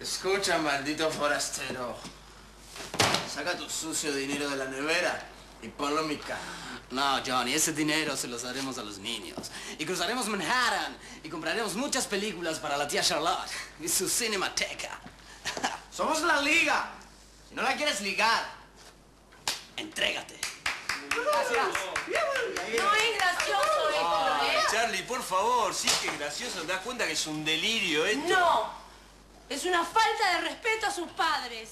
Escucha, maldito forastero. Saca tu sucio dinero de la nevera y ponlo en mi cara. No, Johnny, ese dinero se los daremos a los niños. Y cruzaremos Manhattan y compraremos muchas películas para la tía Charlotte y su cinemateca. Somos la liga. Si no la quieres ligar, entrégate. Gracias. No es gracioso esto, ¿eh? Charlie, por favor, sí que es gracioso. ¿Te das cuenta que es un delirio esto? No. Es una falta de respeto a sus padres.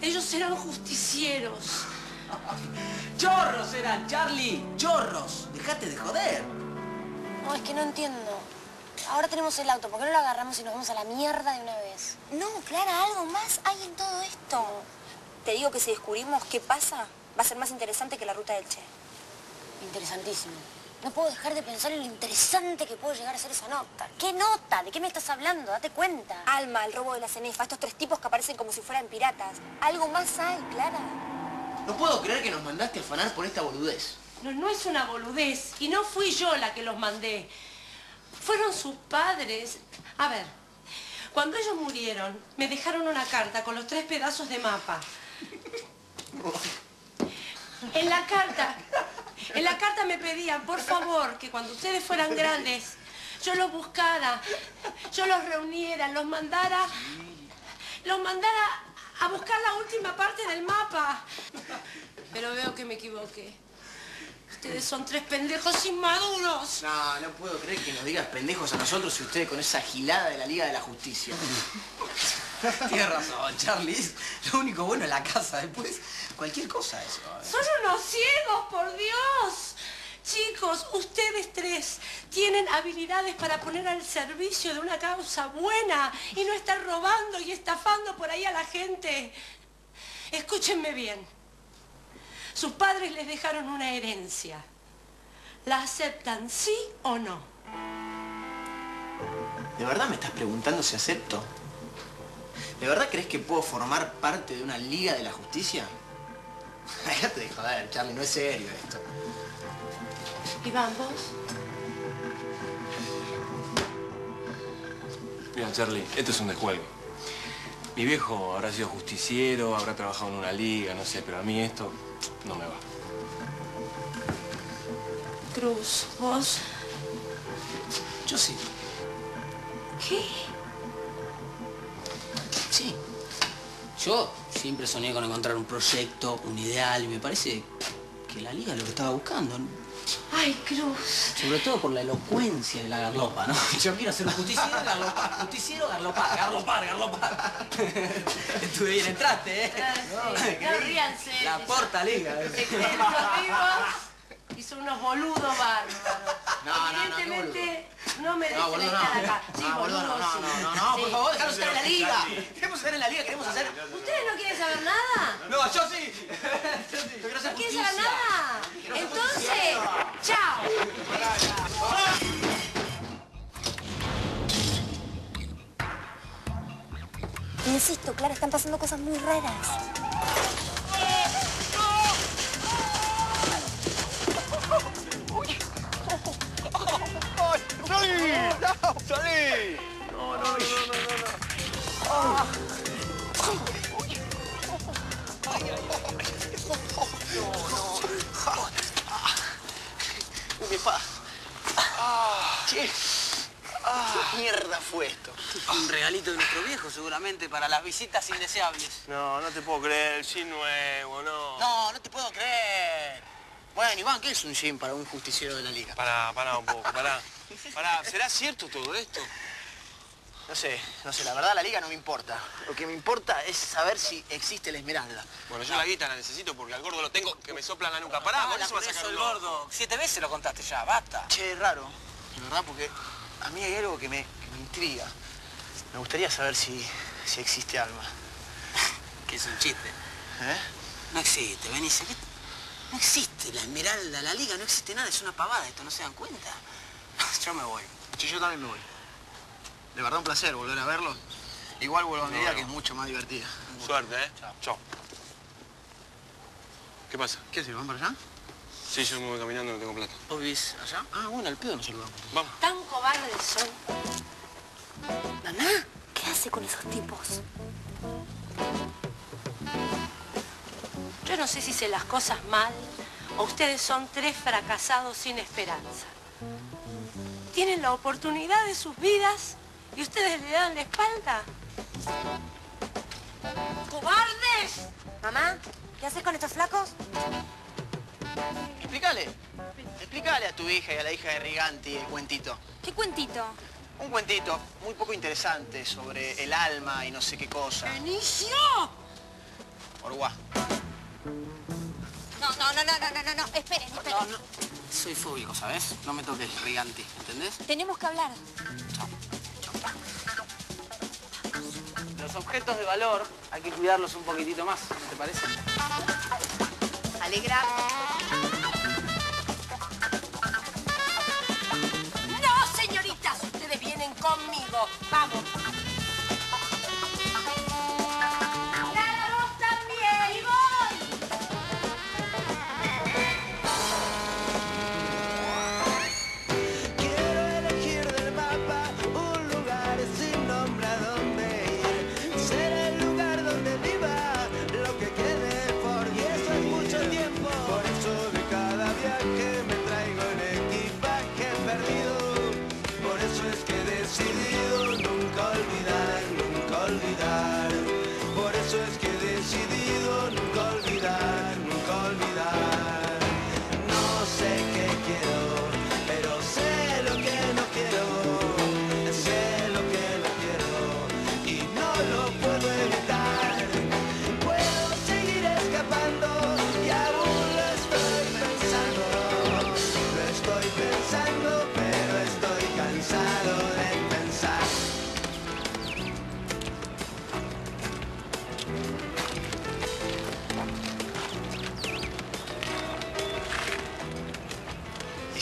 Ellos eran justicieros. ¡Chorros eran, Charlie! ¡Chorros! ¡Dejate de joder! No, es que no entiendo. Ahora tenemos el auto, ¿por qué no lo agarramos y nos vamos a la mierda de una vez? No, Clara, algo más hay en todo esto. Te digo que si descubrimos qué pasa, va a ser más interesante que la ruta del Che. Interesantísimo. No puedo dejar de pensar en lo interesante que puede llegar a ser esa nota. ¿Qué nota? ¿De qué me estás hablando? Date cuenta. Alma, el robo de la cenefa, estos tres tipos que aparecen como si fueran piratas. Algo más hay, Clara. No puedo creer que nos mandaste a afanar por esta boludez. No, no es una boludez. Y no fui yo la que los mandé. Fueron sus padres. A ver, cuando ellos murieron, me dejaron una carta con los tres pedazos de mapa. En la carta, en la carta me pedían, por favor, que cuando ustedes fueran grandes, yo los buscara, yo los reuniera, los mandara, los mandara a buscar la última parte del mapa. Pero veo que me equivoqué. Ustedes son tres pendejos inmaduros. No, no puedo creer que nos digas pendejos a nosotros y ustedes con esa gilada de la Liga de la Justicia. Tienes razón, Charlie. Lo único bueno es la casa. Después, cualquier cosa eso. Son unos ciegos, por Dios. Chicos, ustedes tres tienen habilidades para poner al servicio de una causa buena y no estar robando y estafando por ahí a la gente. Escúchenme bien. Sus padres les dejaron una herencia. ¿La aceptan sí o no? ¿De verdad me estás preguntando si acepto? ¿De verdad crees que puedo formar parte de una Liga de la Justicia? Déjate de joder, Charlie, no es serio esto. Iván, vos. Mira, Charlie, esto es un descuelgo. Mi viejo habrá sido justiciero, habrá trabajado en una liga, no sé, pero a mí esto no me va. Cruz, vos. Yo sí. ¿Qué? Yo siempre soñé con encontrar un proyecto, un ideal, y me parece que la liga es lo que estaba buscando. Ay, Cruz. Sobre todo por la elocuencia de la garlopa, ¿no? Yo quiero ser un justiciero, garlopar, justiciero, garlopar, garlopar, garlopar. Estuve bien, entraste, ¿eh? No ríanse. La porta liga. Y son unos boludos bárbaros. No, no, no, qué Evidentemente no No, boludo, no. estar acá. Sí, boludo, no, no, sí. no, no, no, Sí. por favor, déjanos estar en la liga. Queremos estar en la liga, queremos hacer... ¿Ustedes no quieren saber nada? No, yo sí. Yo sí. Yo quiero hacer ¿No quieren saber nada? Entonces, chao. Insisto, Clara, están pasando cosas muy raras. ¡Salí! ¡No! ¡Salí! No, no, no, no, no, ¿Qué? ¿Qué mierda fue esto? Un regalito de nuestro viejo, seguramente, para las visitas indeseables. No, no te puedo creer, el jean nuevo, no. No, no te puedo creer. Bueno, Iván, ¿qué es un gym para un justiciero de la liga? Pará, pará un poco, pará. Pará, ¿será cierto todo esto? No sé, no sé, la verdad la liga no me importa. Lo que me importa es saber si existe la esmeralda. Bueno, yo la guita la necesito porque al gordo lo tengo que me sopla en la nuca. Pará, Habla eso va a sacar el gordo. Siete veces lo contaste ya, basta. Che, raro, verdad, porque a mí hay algo que me, que me intriga. Me gustaría saber si, si existe alma. Que es un chiste. ¿Eh? No existe, Benicio. No existe la esmeralda, la liga, no existe nada. Es una pavada esto, ¿no se dan cuenta? Yo me voy. Sí, yo también me voy. De verdad un placer volver a verlo. Igual vuelvo a mi vida no. que es mucho más divertida. Suerte, ¿eh? Chao. ¿Qué pasa? ¿Qué haces? ¿Van para allá? Sí, yo me voy caminando, no tengo plata. ¿Vos vivís allá? Ah, bueno, al pedo nos saludamos. Vamos. Tan cobardes son. Mamá, ¿qué hace con esos tipos? Yo no sé si hice las cosas mal o ustedes son tres fracasados sin esperanza. Tienen la oportunidad de sus vidas y ustedes le dan la espalda. ¡Cobardes! Mamá, ¿qué haces con estos flacos? Explícale. Explícale a tu hija y a la hija de Riganti el cuentito. ¿Qué cuentito? Un cuentito muy poco interesante sobre el alma y no sé qué cosa. ¡Benicio! Orguá. No, no, no, no, no, no, no, no. Esperen, esperen. No, no. Soy fóbico, ¿sabes? No me toques, Riganti, ¿entendés? Tenemos que hablar. Los objetos de valor hay que cuidarlos un poquitito más, ¿no te parece? Alegra.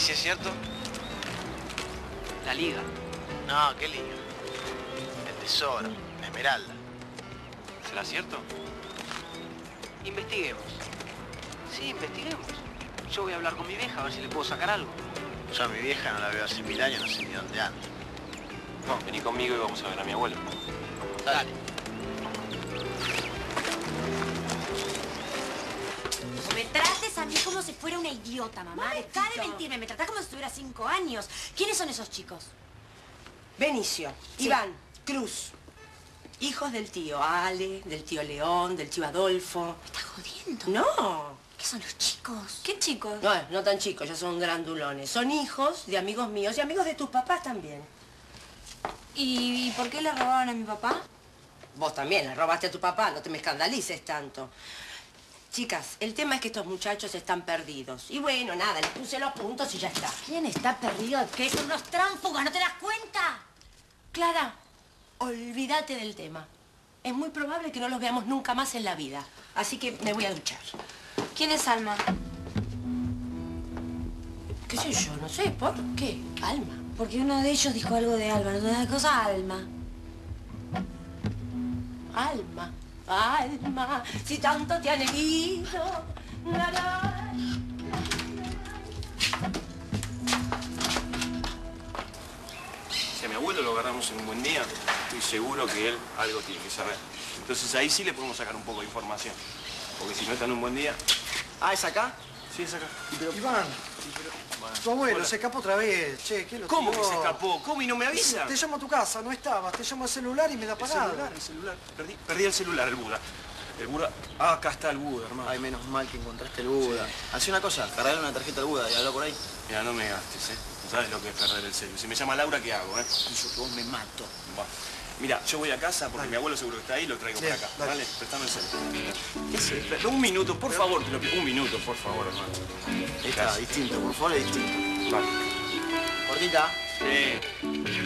Si es cierto? La liga. No, qué liga. El tesoro, la esmeralda. ¿Será cierto? Investiguemos. Sí, investiguemos. Yo voy a hablar con mi vieja a ver si le puedo sacar algo. Yo a mi vieja no la veo hace mil años, no sé ni dónde anda. No, vení conmigo y vamos a ver a mi abuelo. Dale. No mí como si fuera una idiota, mamá. Deja de mentirme. Me tratás como si tuviera cinco años. ¿Quiénes son esos chicos? Benicio, Sí. Iván, Cruz. Hijos del tío Ale, del tío León, del tío Adolfo. ¿Me estás jodiendo? No. ¿Qué son los chicos? ¿Qué chicos? No, no tan chicos, ya son grandulones. Son hijos de amigos míos y amigos de tus papás también. ¿Y, y por qué le robaron a mi papá? Vos también le robaste a tu papá, no te me escandalices tanto. Chicas, el tema es que estos muchachos están perdidos. Y bueno, nada, les puse los puntos y ya está. ¿Quién está perdido? ¿Qué son unos tránsfugas? ¿No te das cuenta? Clara, olvídate del tema. Es muy probable que no los veamos nunca más en la vida. Así que me voy a duchar. ¿Quién es Alma? ¿Qué sé yo? No sé, ¿por qué? Alma. Porque uno de ellos dijo algo de Alma, no de cosa Alma. Alma, alma, si tanto te han herido. Si a mi abuelo lo agarramos en un buen día, estoy seguro que él algo tiene que saber. Entonces ahí sí le podemos sacar un poco de información. Porque si no está en un buen día... Ah, ¿es acá? Sí, es acá. Iván, Bueno, tu abuelo hola. se escapó otra vez. Che, ¿qué lo ¿Cómo tiró? que se escapó? ¿Cómo y no me avisa? Te llamo a tu casa, no estabas. Te llamo al celular y me da El parada. celular, el celular. Perdí, perdí el celular, el Buda. El Buda... Ah, acá está el Buda, hermano. Ay, menos mal que encontraste el Buda. Hacé una cosa, cargale una tarjeta al Buda y habla por ahí. Mira, no me gastes, ¿eh? No sabes lo que es perder el celular. Si me llama Laura, ¿qué hago, eh? Y yo que vos me mato. Va. Mira, yo voy a casa porque mi abuelo seguro que está ahí y lo traigo para acá. dale. Vale, préstame el celular. ¿Qué es esto? Un minuto, por favor, te lo pido. Un minuto, por favor, hermano. Está, distinto, por favor, es distinto. Vale. Cortita. Sí.